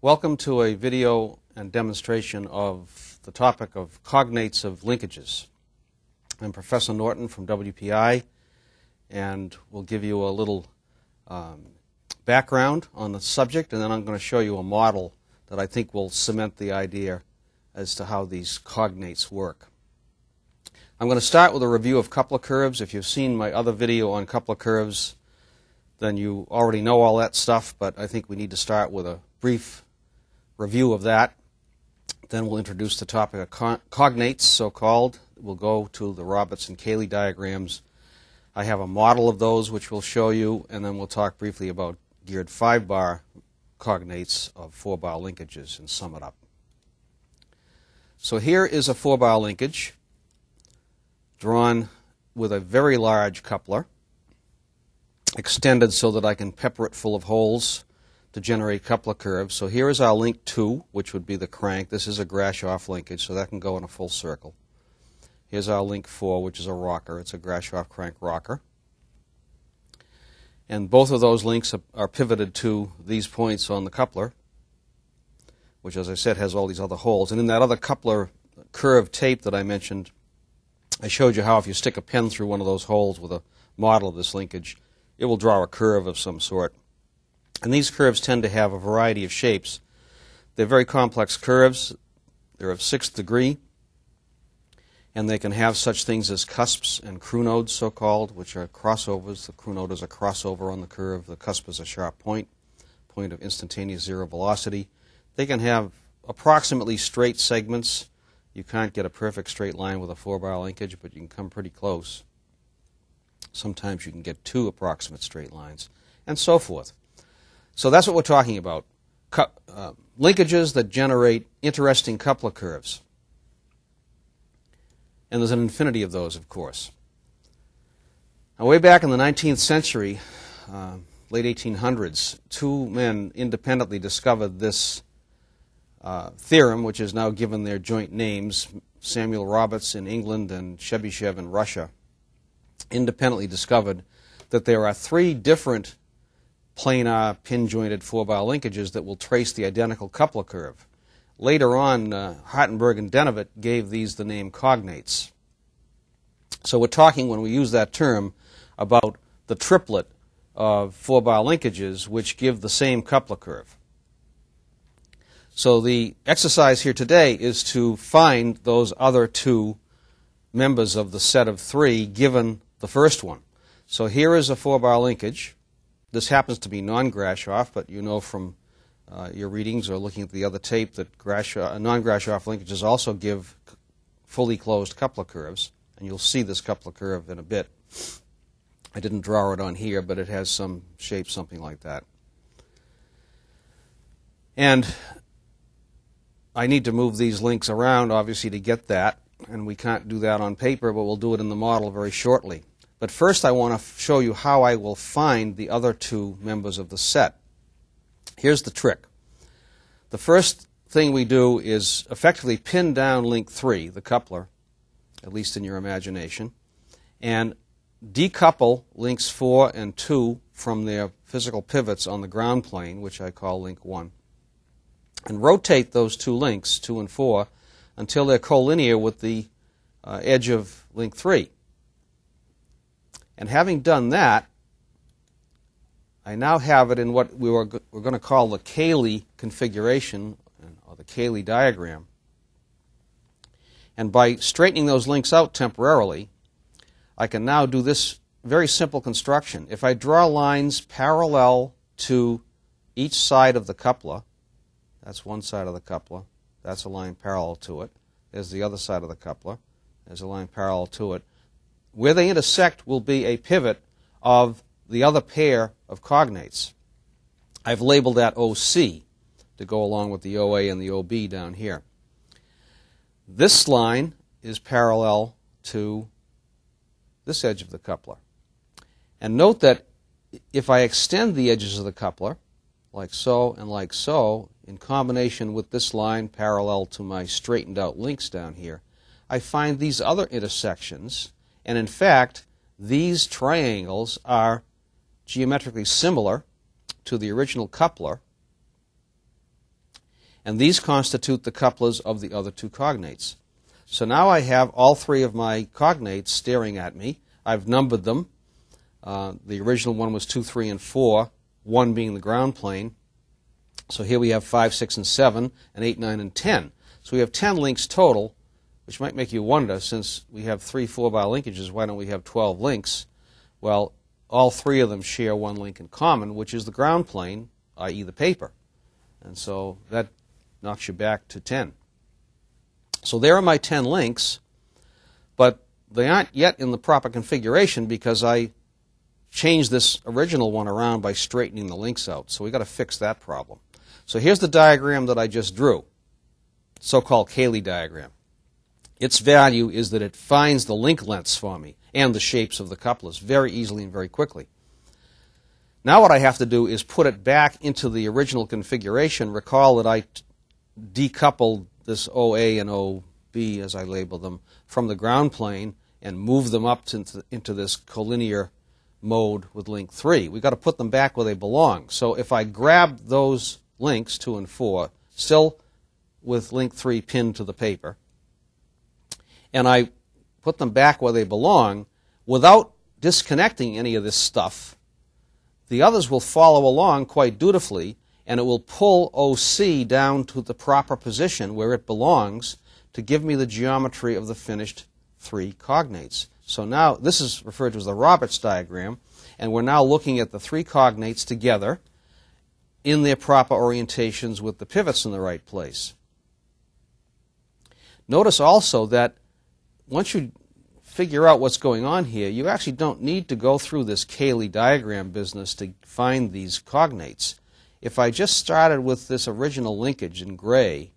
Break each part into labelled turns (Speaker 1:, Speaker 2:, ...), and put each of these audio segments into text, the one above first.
Speaker 1: Welcome to a video and demonstration of the topic of cognates of linkages. I'm Professor Norton from WPI, and we'll give you a little um, background on the subject, and then I'm going to show you a model that I think will cement the idea as to how these cognates work. I'm going to start with a review of coupler curves. If you've seen my other video on coupler curves, then you already know all that stuff, but I think we need to start with a brief review of that. Then we'll introduce the topic of cognates, so called. We'll go to the Roberts and Cayley diagrams. I have a model of those which we'll show you, and then we'll talk briefly about geared five bar cognates of four bar linkages and sum it up. So here is a four bar linkage drawn with a very large coupler, extended so that I can pepper it full of holes to generate a coupler curves. So here is our link 2, which would be the crank. This is a Grashof linkage, so that can go in a full circle. Here's our link 4, which is a rocker. It's a Grashof crank rocker. And both of those links are pivoted to these points on the coupler, which, as I said, has all these other holes. And in that other coupler curve tape that I mentioned, I showed you how if you stick a pen through one of those holes with a model of this linkage, it will draw a curve of some sort. And these curves tend to have a variety of shapes. They're very complex curves. They're of sixth degree. And they can have such things as cusps and crunodes, so called, which are crossovers. The crunode is a crossover on the curve. The cusp is a sharp point, point of instantaneous zero velocity. They can have approximately straight segments. You can't get a perfect straight line with a four bar linkage, but you can come pretty close. Sometimes you can get two approximate straight lines, and so forth. So that's what we're talking about. uh, linkages that generate interesting coupler curves. And there's an infinity of those, of course. Now, way back in the 19th century, uh, late 1800s, two men independently discovered this uh, theorem, which is now given their joint names Samuel Roberts in England and Chebyshev in Russia, independently discovered that there are three different planar pin-jointed four-bar linkages that will trace the identical coupler curve. Later on, uh, Hartenberg and Denavit gave these the name cognates. So we're talking, when we use that term, about the triplet of four-bar linkages which give the same coupler curve. So the exercise here today is to find those other two members of the set of three given the first one. So here is a four-bar linkage this happens to be non-Grashof, but you know from uh, your readings or looking at the other tape that uh, non-Grashof linkages also give fully closed coupler curves, and you'll see this coupler curve in a bit. I didn't draw it on here, but it has some shape, something like that. And I need to move these links around, obviously, to get that, and we can't do that on paper, but we'll do it in the model very shortly. But first I want to show you how I will find the other two members of the set. Here's the trick. The first thing we do is effectively pin down link 3, the coupler, at least in your imagination, and decouple links 4 and 2 from their physical pivots on the ground plane, which I call link 1, and rotate those two links, 2 and 4, until they're collinear with the uh, edge of link 3. And having done that, I now have it in what we were, we're going to call the Cayley configuration, or the Cayley diagram. And by straightening those links out temporarily, I can now do this very simple construction. If I draw lines parallel to each side of the coupler, that's one side of the coupler, that's a line parallel to it. There's the other side of the coupler, there's a line parallel to it. Where they intersect will be a pivot of the other pair of cognates. I've labeled that OC to go along with the OA and the OB down here. This line is parallel to this edge of the coupler. And note that if I extend the edges of the coupler, like so and like so, in combination with this line parallel to my straightened out links down here, I find these other intersections and in fact, these triangles are geometrically similar to the original coupler. and these constitute the couplers of the other two cognates. So now I have all three of my cognates staring at me. I've numbered them. Uh, the original one was 2, 3, and 4, 1 being the ground plane. So here we have 5, 6, and 7, and 8, 9, and 10. So we have 10 links total, which might make you wonder, since we have three 4-bar linkages, why don't we have 12 links? Well, all three of them share one link in common, which is the ground plane, i.e. the paper. And so that knocks you back to 10. So there are my 10 links, but they aren't yet in the proper configuration because I changed this original one around by straightening the links out. So we've got to fix that problem. So here's the diagram that I just drew, so-called Cayley diagram. Its value is that it finds the link lengths for me and the shapes of the couplers very easily and very quickly. Now what I have to do is put it back into the original configuration. Recall that I decoupled this OA and OB, as I label them, from the ground plane and move them up to, into this collinear mode with link 3. We've got to put them back where they belong. So if I grab those links, 2 and 4, still with link 3 pinned to the paper, and I put them back where they belong without disconnecting any of this stuff, the others will follow along quite dutifully and it will pull OC down to the proper position where it belongs to give me the geometry of the finished three cognates. So now this is referred to as the Roberts diagram, and we're now looking at the three cognates together in their proper orientations with the pivots in the right place. Notice also that once you figure out what's going on here, you actually don't need to go through this Cayley diagram business to find these cognates. If I just started with this original linkage in gray,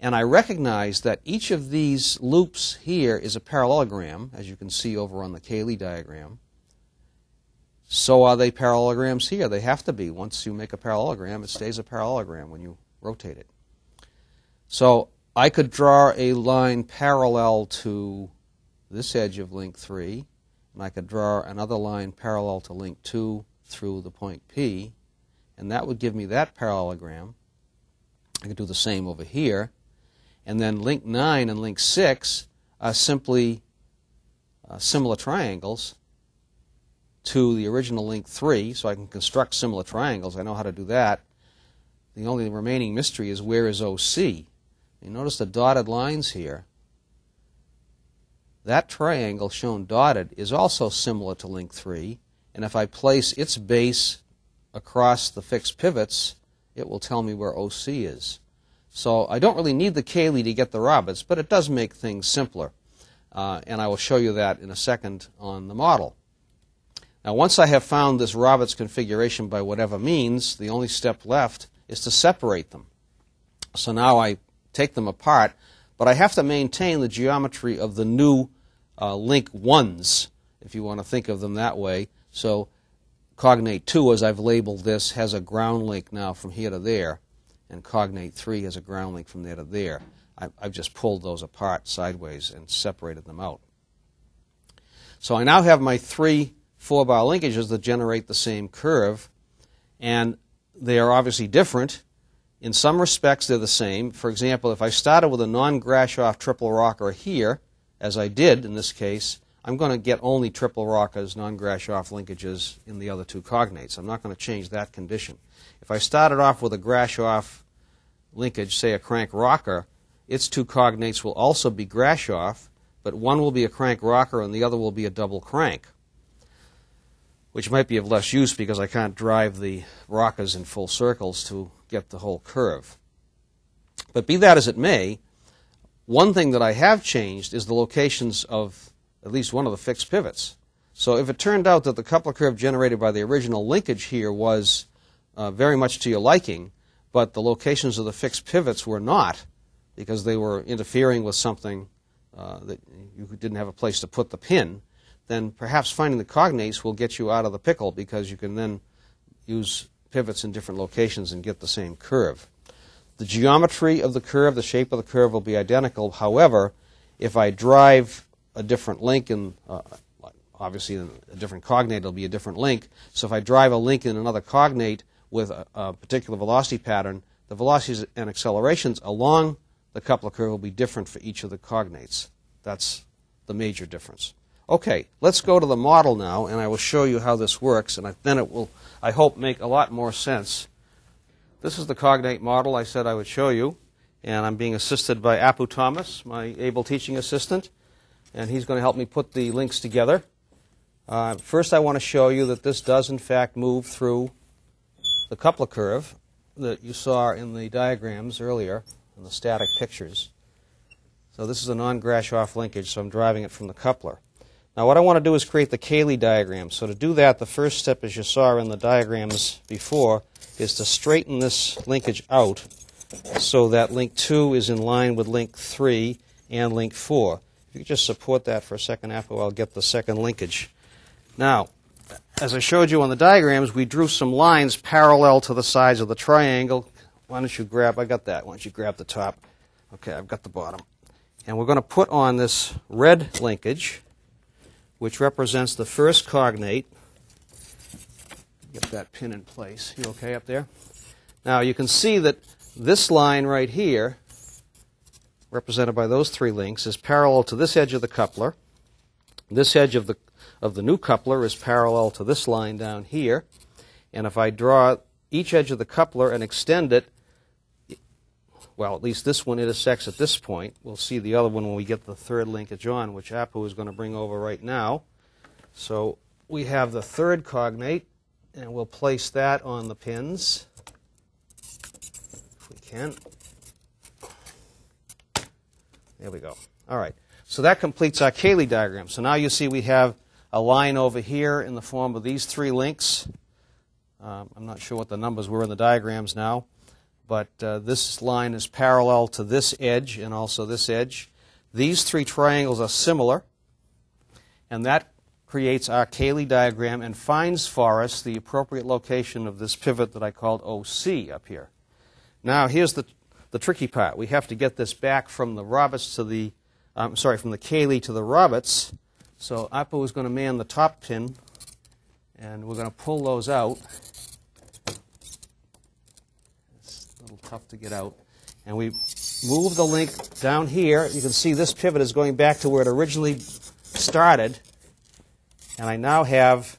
Speaker 1: and I recognize that each of these loops here is a parallelogram, as you can see over on the Cayley diagram, so are they parallelograms here. They have to be. Once you make a parallelogram, it stays a parallelogram when you rotate it. So I could draw a line parallel to this edge of link 3, and I could draw another line parallel to link 2 through the point P, and that would give me that parallelogram. I could do the same over here. And then link 9 and link 6 are simply uh, similar triangles to the original link 3, so I can construct similar triangles. I know how to do that. The only remaining mystery is where is OC? You notice the dotted lines here. That triangle shown dotted is also similar to link 3, and if I place its base across the fixed pivots, it will tell me where OC is. So I don't really need the Cayley to get the Roberts, but it does make things simpler. Uh, and I will show you that in a second on the model. Now, once I have found this Roberts configuration by whatever means, the only step left is to separate them. So now I take them apart, but I have to maintain the geometry of the new uh, link ones, if you want to think of them that way. So Cognate 2, as I've labeled this, has a ground link now from here to there, and Cognate 3 has a ground link from there to there. I've just pulled those apart sideways and separated them out. So I now have my three four-bar linkages that generate the same curve, and they are obviously different. In some respects, they're the same. For example, if I started with a non-Grashof triple rocker here, as I did in this case, I'm going to get only triple Rockers, non-Grashof linkages in the other two cognates. I'm not going to change that condition. If I started off with a Grashof linkage, say a crank rocker, its two cognates will also be Grashof, but one will be a crank rocker and the other will be a double crank, which might be of less use because I can't drive the rockers in full circles to get the whole curve. But be that as it may, one thing that I have changed is the locations of at least one of the fixed pivots. So if it turned out that the coupler curve generated by the original linkage here was uh, very much to your liking, but the locations of the fixed pivots were not, because they were interfering with something uh, that you didn't have a place to put the pin, then perhaps finding the cognates will get you out of the pickle because you can then use pivots in different locations and get the same curve. The geometry of the curve, the shape of the curve will be identical. However, if I drive a different link in, uh, obviously a different cognate, it'll be a different link. So if I drive a link in another cognate with a, a particular velocity pattern, the velocities and accelerations along the coupler curve will be different for each of the cognates. That's the major difference. Okay, let's go to the model now, and I will show you how this works, and then it will, I hope, make a lot more sense. This is the cognate model I said I would show you, and I'm being assisted by Apu Thomas, my able teaching assistant, and he's going to help me put the links together. Uh, first, I want to show you that this does, in fact, move through the coupler curve that you saw in the diagrams earlier, in the static pictures. So this is a non-Grashof linkage, so I'm driving it from the coupler. Now what I want to do is create the Cayley diagram. So to do that, the first step, as you saw in the diagrams before, is to straighten this linkage out so that link 2 is in line with link 3 and link 4. If you could just support that for a second, after I'll get the second linkage. Now, as I showed you on the diagrams, we drew some lines parallel to the sides of the triangle. Why don't you grab, I got that. Why don't you grab the top? Okay, I've got the bottom. And we're going to put on this red linkage, which represents the first cognate. Get that pin in place. You okay up there? Now you can see that this line right here, represented by those three links, is parallel to this edge of the coupler. This edge of the of the new coupler is parallel to this line down here. And if I draw each edge of the coupler and extend it, well, at least this one intersects at this point. We'll see the other one when we get the third linkage on, which Apu is going to bring over right now. So we have the third cognate, and we'll place that on the pins, if we can. There we go. All right. So that completes our Cayley diagram. So now you see we have a line over here in the form of these three links. Um, I'm not sure what the numbers were in the diagrams now, but uh, this line is parallel to this edge and also this edge. These three triangles are similar, and that creates our Cayley diagram and finds for us the appropriate location of this pivot that I called OC up here. Now, here's the, the tricky part. We have to get this back from the Roberts to the, um, sorry, from the Cayley to the Roberts so Apu is going to man the top pin, and we're going to pull those out. It's a little tough to get out. And we move the link down here. You can see this pivot is going back to where it originally started. And I now have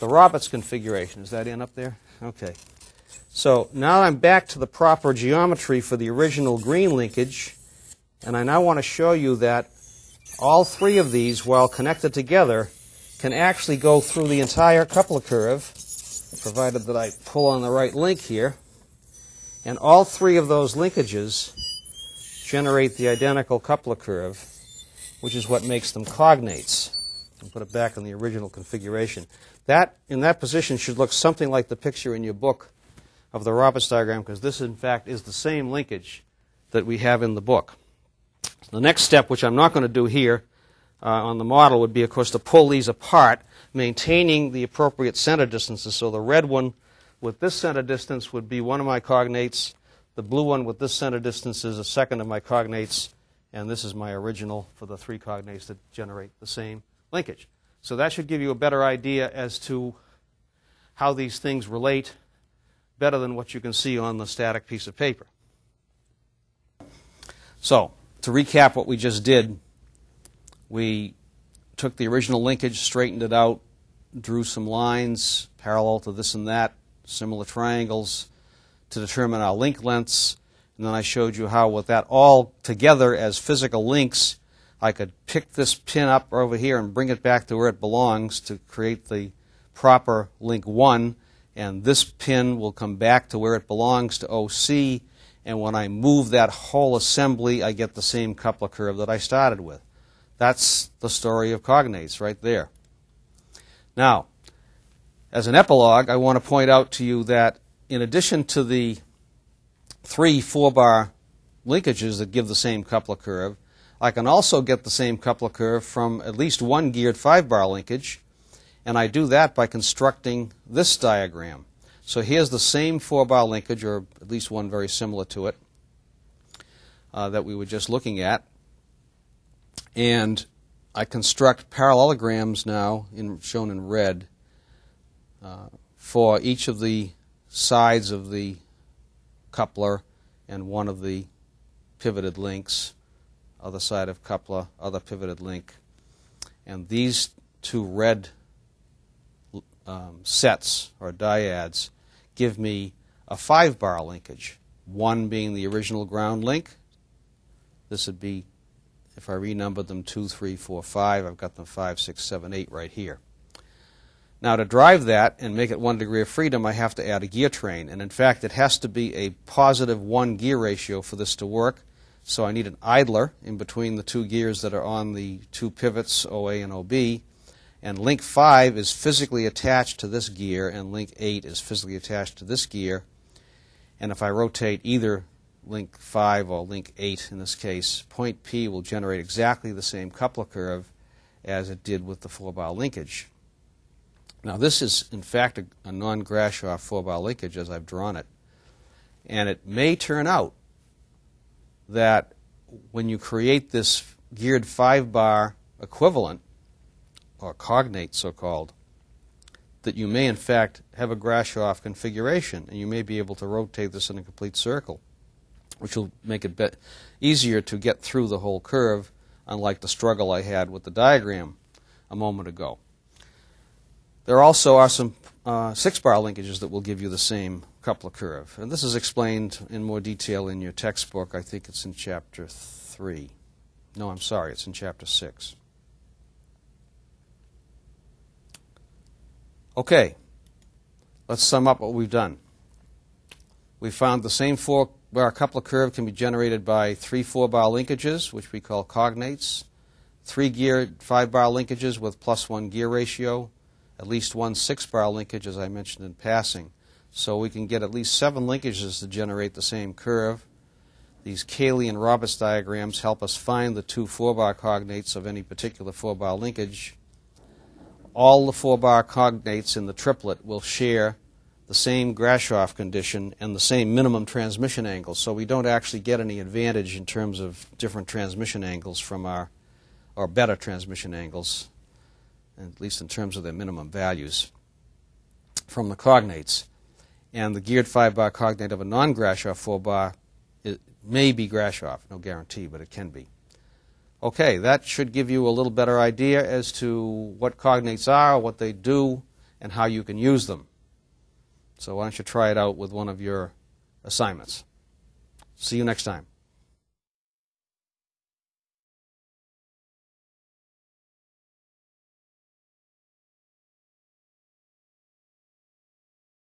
Speaker 1: the Roberts configuration. Is that in up there? Okay. So now I'm back to the proper geometry for the original green linkage. And I now want to show you that all three of these, while connected together, can actually go through the entire coupler curve, provided that I pull on the right link here. And all three of those linkages generate the identical coupler curve, which is what makes them cognates. And put it back in the original configuration. That, in that position, should look something like the picture in your book of the Roberts diagram, because this, in fact, is the same linkage that we have in the book. The next step, which I'm not going to do here uh, on the model, would be, of course, to pull these apart, maintaining the appropriate center distances. So the red one with this center distance would be one of my cognates. The blue one with this center distance is a second of my cognates. And this is my original for the three cognates that generate the same linkage. So that should give you a better idea as to how these things relate better than what you can see on the static piece of paper. So, to recap what we just did, we took the original linkage, straightened it out, drew some lines parallel to this and that, similar triangles, to determine our link lengths. And then I showed you how, with that all together as physical links, I could pick this pin up over here and bring it back to where it belongs to create the proper link 1. And this pin will come back to where it belongs to OC and when I move that whole assembly, I get the same coupler curve that I started with. That's the story of cognates right there. Now, as an epilogue, I want to point out to you that in addition to the three four-bar linkages that give the same coupler curve, I can also get the same coupler curve from at least one geared five-bar linkage, and I do that by constructing this diagram. So here's the same four-bar linkage, or at least one very similar to it, uh, that we were just looking at. And I construct parallelograms now, in, shown in red, uh, for each of the sides of the coupler and one of the pivoted links, other side of coupler, other pivoted link. And these two red um, sets or dyads give me a five bar linkage, one being the original ground link. This would be, if I renumber them, two, three, four, five. I've got them five, six, seven, eight right here. Now, to drive that and make it one degree of freedom, I have to add a gear train. And in fact, it has to be a positive one gear ratio for this to work. So I need an idler in between the two gears that are on the two pivots, OA and OB. And link 5 is physically attached to this gear, and link 8 is physically attached to this gear. And if I rotate either link 5 or link 8 in this case, point P will generate exactly the same coupler curve as it did with the 4 bar linkage. Now, this is, in fact, a, a non Grashof 4 bar linkage as I've drawn it. And it may turn out that when you create this geared 5 bar equivalent, or cognate so called, that you may in fact have a Grashof configuration and you may be able to rotate this in a complete circle, which will make it be- easier to get through the whole curve, unlike the struggle I had with the diagram a moment ago. There also are some uh, six bar linkages that will give you the same coupler curve. And this is explained in more detail in your textbook. I think it's in chapter 3. No, I'm sorry, it's in chapter 6. Okay, let's sum up what we've done. We found the same four bar coupler curve can be generated by three four bar linkages, which we call cognates, three gear five bar linkages with plus one gear ratio, at least one six bar linkage, as I mentioned in passing. So we can get at least seven linkages to generate the same curve. These Cayley and Roberts diagrams help us find the two four bar cognates of any particular four bar linkage. All the four bar cognates in the triplet will share the same Grashof condition and the same minimum transmission angle, so we don't actually get any advantage in terms of different transmission angles from our, or better transmission angles at least in terms of their minimum values, from the cognates. And the geared 5 bar cognate of a non Grashof 4 bar it may be Grashof, no guarantee, but it can be. Okay, that should give you a little better idea as to what cognates are, what they do, and how you can use them. So why don't you try it out with one of your assignments? See you next time.